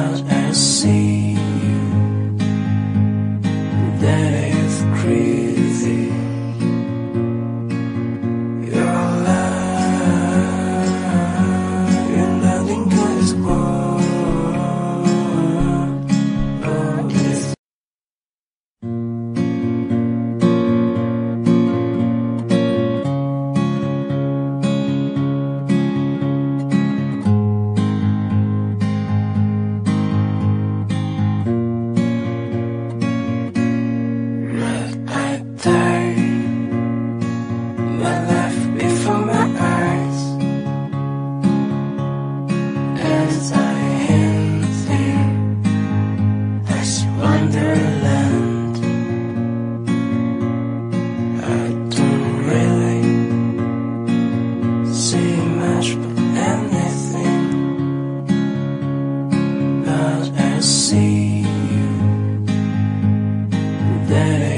as sea. That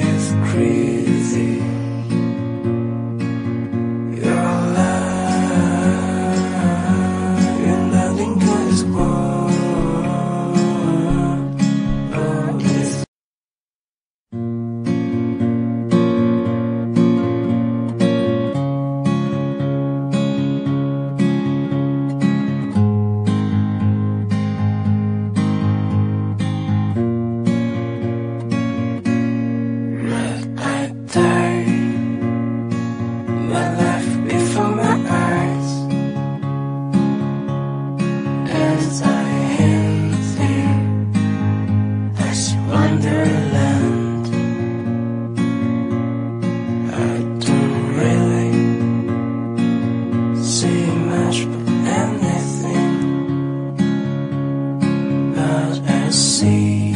but